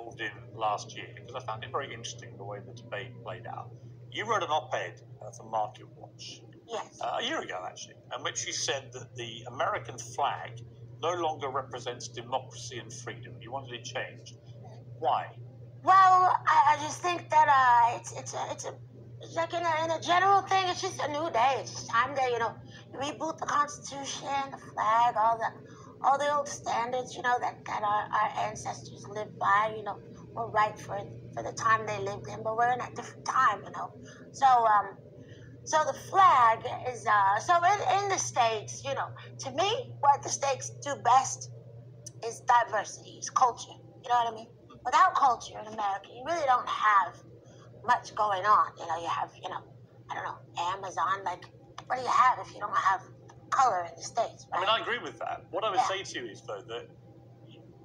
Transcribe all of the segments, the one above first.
involved in last year because I found it very interesting the way the debate played out. You wrote an op-ed uh, for Market Watch Yes. uh, a year ago, actually, in which you said that the American flag no longer represents democracy and freedom. You wanted it changed. Why? Well, I, I just think that uh, it's it's a, it's a it's like in a, in a general thing. It's just a new day. It's just time to you know reboot the Constitution, the flag, all the all the old standards. You know that that our, our ancestors lived by. You know were right for for the time they lived in, but we're in a different time. You know, so um. So the flag is uh so in, in the states, you know, to me, what the states do best is diversity, is culture. You know what I mean? without culture in America, you really don't have much going on. You know, you have, you know, I don't know, Amazon. Like, what do you have if you don't have color in the States, I mean, I agree with that. What I would Yeah. say to you is, though, that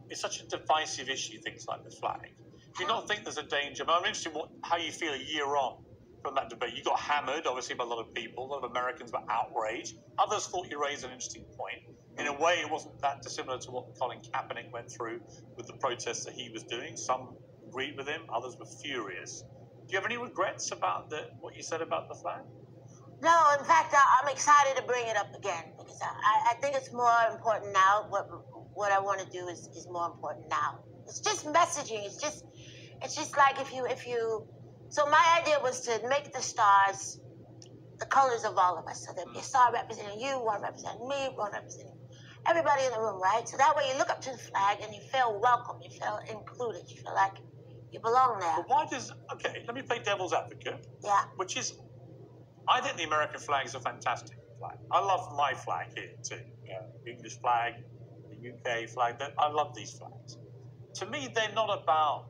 it's such a divisive issue, things like the flag. Do you not think there's a danger? I mean, I'm interested in what, how you feel a year on from that debate. You got hammered, obviously, by a lot of people. A lot of Americans were outraged. Others thought you raised an interesting point. In a way, it wasn't that dissimilar to what Colin Kaepernick went through with the protests that he was doing. Some agreed with him, others were furious. Do you have any regrets about the, what you said about the flag? No, in fact, I, I'm excited to bring it up again because I, I- I think it's more important now. What what I want to do is, is more important now. It's just messaging. It's just it's just like if you if you. So my idea was to make the stars the colors of all of us. So there'd be a mm. star representing you, one representing me, one representing everybody in the room, right? So that way you look up to the flag and you feel welcome, you feel included, you feel like you belong there. But why does, okay, let me play devil's advocate. Yeah. which is, I think the American flag is a fantastic flag. I love my flag here too. English flag, the UK flag. I love these flags. To me, they're not about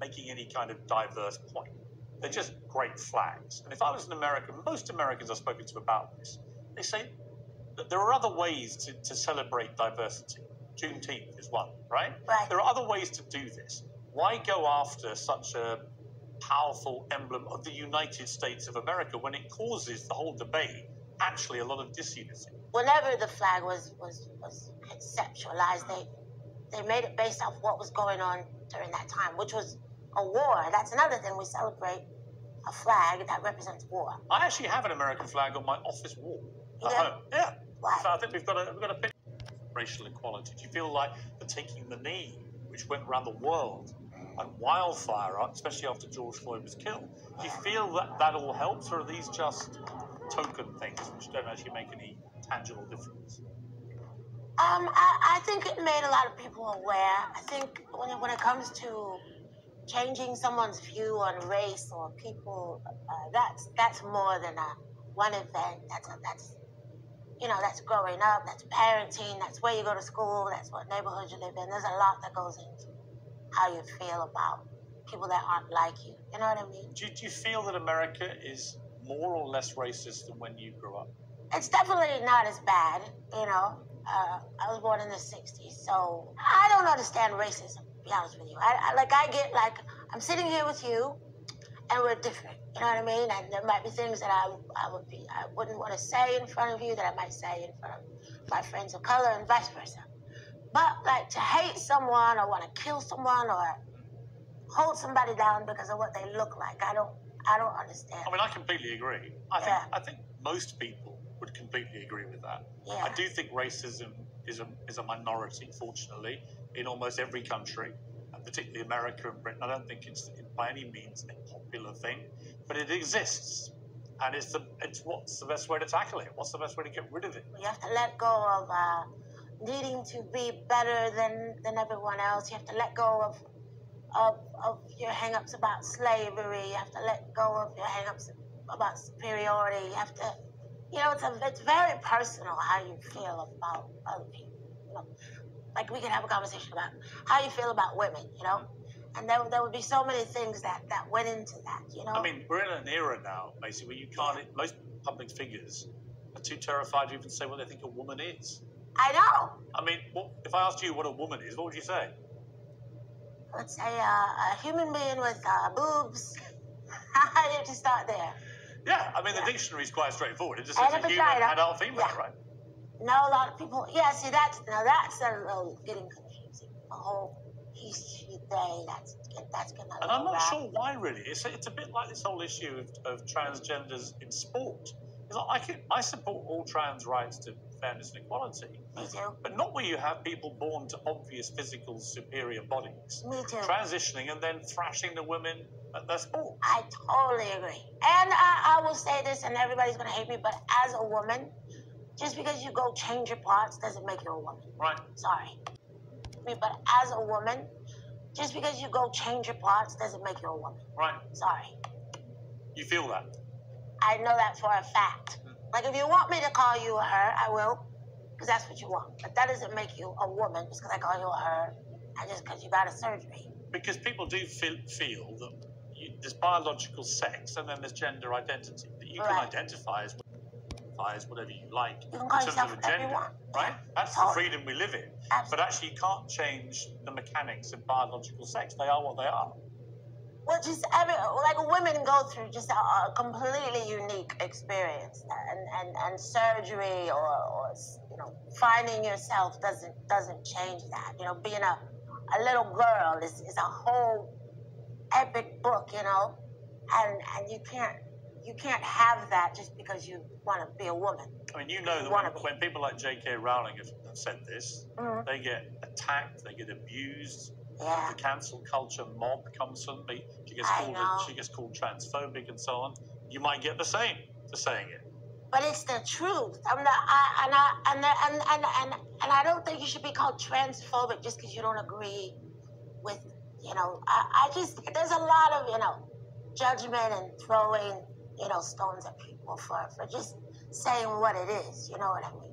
making any kind of diverse point. They're just great flags. And if I was an American, most Americans I've spoken to about this, they say that there are other ways to, to celebrate diversity. Juneteenth is one, right? Right. There are other ways to do this. Why go after such a powerful emblem of the United States of America when it causes the whole debate actually a lot of disunity? whenever the flag was was was conceptualized, they they made it based off what was going on during that time, which was a war. That's another thing we celebrate a flag that represents war. I actually have an American flag on my office wall at Yeah? home. Yeah. Why? So I think we've got a we've got a of racial equality. Do you feel like the taking the knee, which went around the world, and wildfire, especially after George Floyd was killed, do you feel that that all helps, or are these just token things which don't actually make any tangible difference? Um, I, I think it made a lot of people aware. I think when it, when it comes to changing someone's view on race or people, uh, that's that's more than a one event. That's a, that's you know that's growing up. That's parenting. That's where you go to school. That's what neighborhood you live in. There's a lot that goes into how you feel about people that aren't like you. You know what I mean? Do you, do you feel that America is more or less racist than when you grew up? It's definitely not as bad, you know. Uh, I was born in the 60s, so I don't understand racism, to be honest with you. I, I, like, I get, like, I'm sitting here with you, and we're different, you know what I mean? And there might be things that I, I would be, I wouldn't want to say in front of you that I might say in front of my friends of color, and vice versa. But, like, to hate someone or want to kill someone or hold somebody down because of what they look like, I don't, I don't understand. I mean, I completely agree. I think I think most people would completely agree with that. Yeah. I do think racism is a is a minority, fortunately, in almost every country, and particularly America and Britain. I don't think it's by any means a popular thing, but it exists, and it's the it's what's the best way to tackle it? What's the best way to get rid of it? You have to let go of uh, needing to be better than, than everyone else. You have to let go of, of of your hangups about slavery. You have to let go of your hangups about superiority. You have to, you know, it's a, it's very personal how you feel about other people. You know, like we can have a conversation about how you feel about women. You know, and there, there would be so many things that that went into that. You know. I mean, we're in an era now, basically, where you can't. Most public figures are too terrified to even say what they think a woman is. I know. I mean, what, if I asked you what a woman is, what would you say? I would say uh, a human being with uh, boobs. I need to start there. Yeah, I mean, Yeah. the dictionary is quite straightforward. It just And says a a human, adult, female, Yeah. right? No, a lot of people. Yeah, see, that's now that's a getting confusing. The whole he, she, they. That's that's gonna. And I'm not wrap. sure why, really. It's, it's a bit like this whole issue of, of transgenders in sport. Like I, can, I support all trans rights to fairness and equality, Me too. but not where you have people born to obvious physical superior bodies, Me too. transitioning and then thrashing the women at their sport. I totally agree. And I, I will say this, and everybody's gonna hate me, but as a woman, just because you go change your parts doesn't make you a woman. Right. Sorry. But as a woman, just because you go change your parts doesn't make you a woman. Right. Sorry. You feel that? I know that for a fact. Like, if you want me to call you a her, I will, because that's what you want. But that doesn't make you a woman just because I call you a her, and just because you got a surgery. Because people do feel, feel that you, there's biological sex and then there's gender identity. That you can Right. identify as, identify as whatever you like You can in terms of a gender, right? That's the freedom we live in. But actually, you can't change the mechanics of biological sex. They are what they are. Well, just every like women go through just a, a completely unique experience, and and, and surgery or, or you know finding yourself doesn't doesn't change that. You know, being a a little girl is, is a whole epic book. You know, and and you can't you can't have that just because you want to be a woman. I mean, you know that when, when people like J.K. Rowling have, said this, Mhm. they get attacked, they get abused. Yeah, The cancel culture mob comes from me. She gets I called she gets called transphobic and so on. You might get the same for saying it. but it's the truth. I'm not. I and I and and and and, and I don't think you should be called transphobic just because you don't agree with. You know, I, I just there's a lot of you know judgment and throwing you know stones at people for for just saying what it is. You know what I mean?